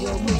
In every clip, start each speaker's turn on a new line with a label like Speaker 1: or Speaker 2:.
Speaker 1: your way.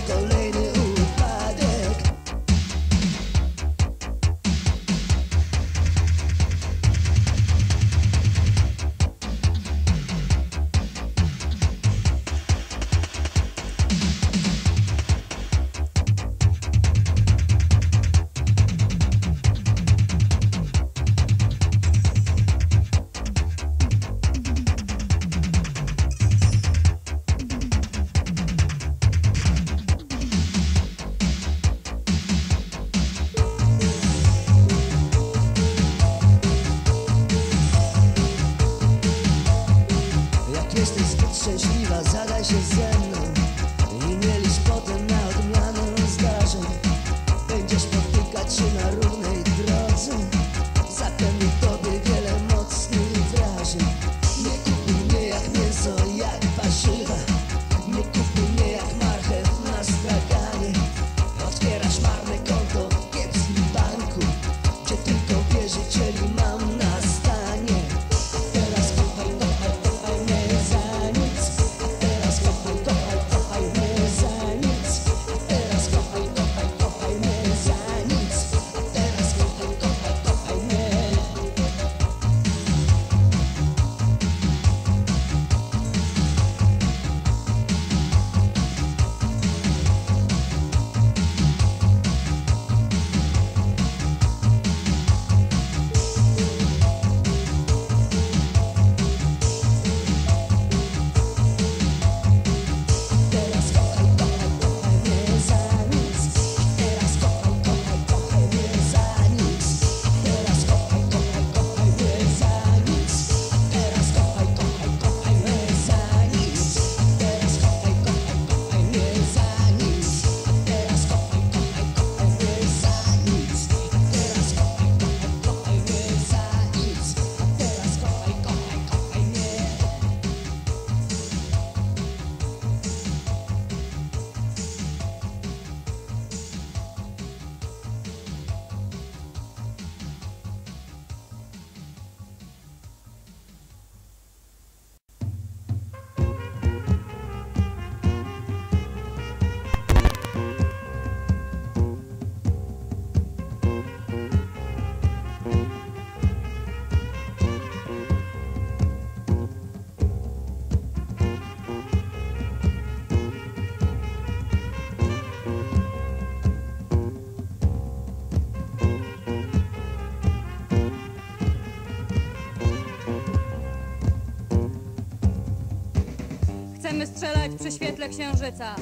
Speaker 2: Będziemy strzelać przy świetle księżyca.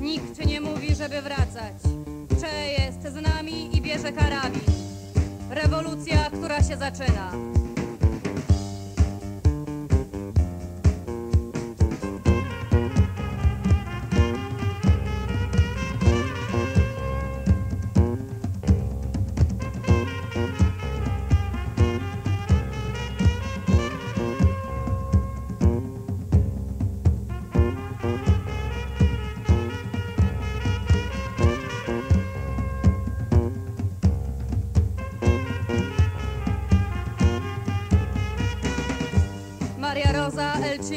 Speaker 2: Nikt nie mówi, żeby wracać. Cze jest z nami i bierze karabin. Rewolucja, która się zaczyna.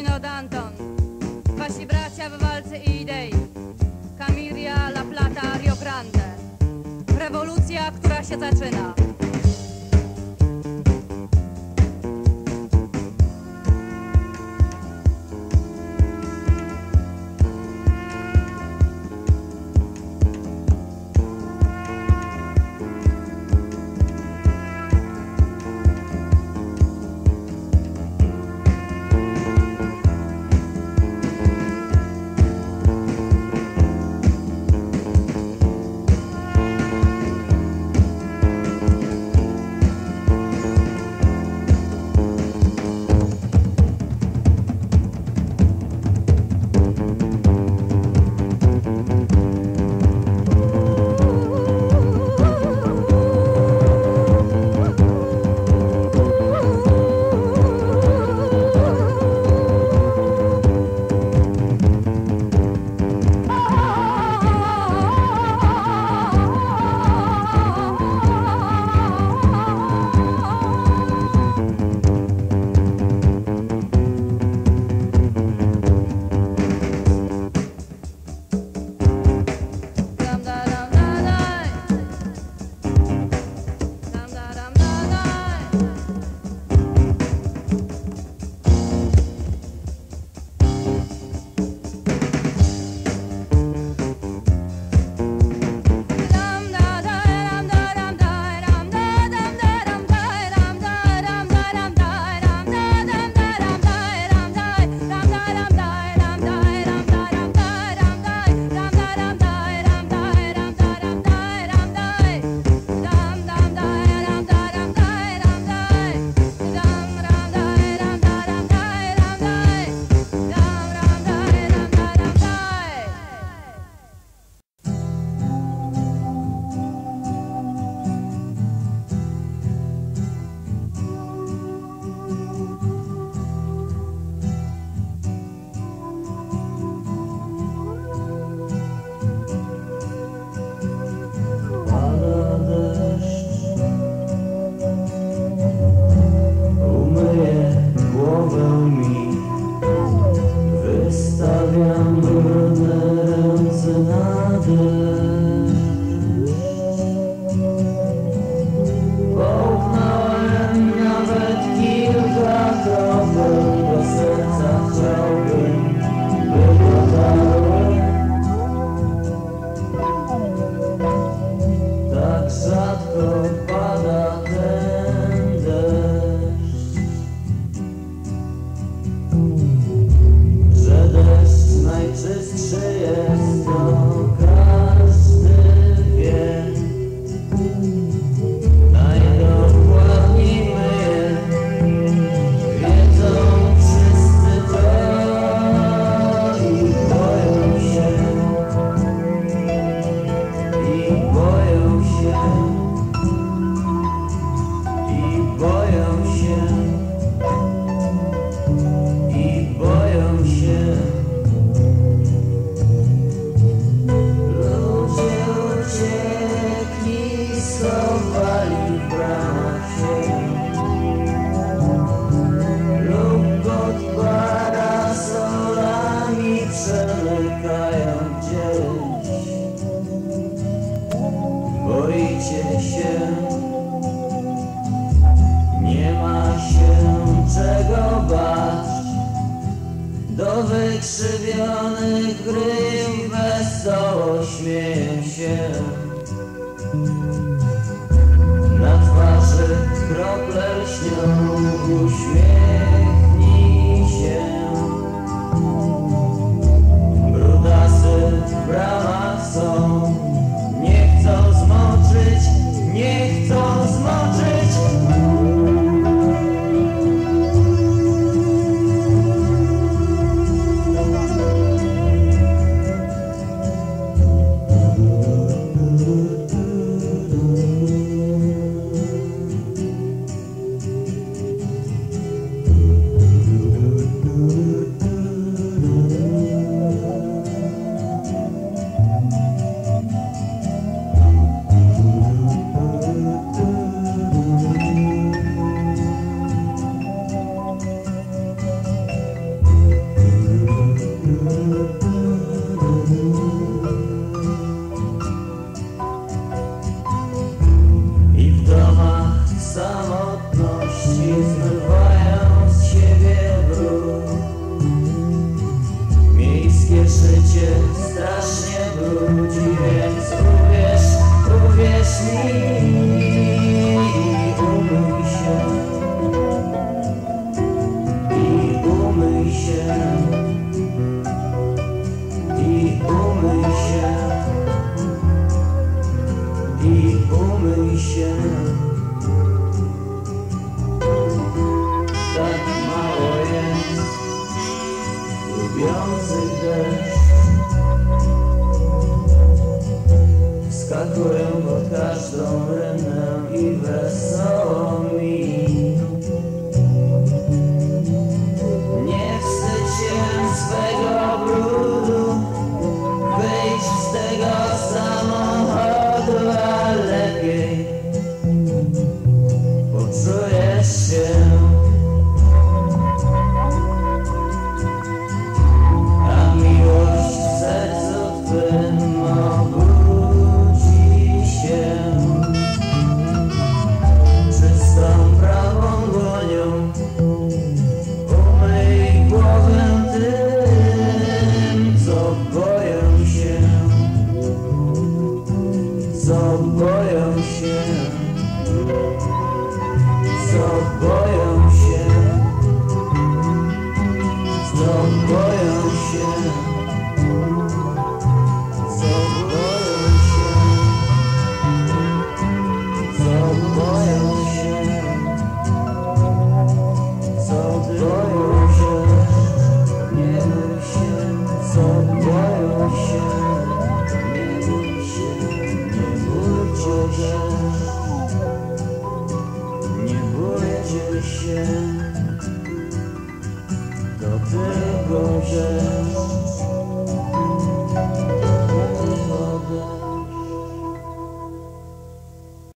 Speaker 2: Marcino Danton, wasi bracia w walce i idei, Camiria, La Plata, Rio Grande. Rewolucja, która się zaczyna.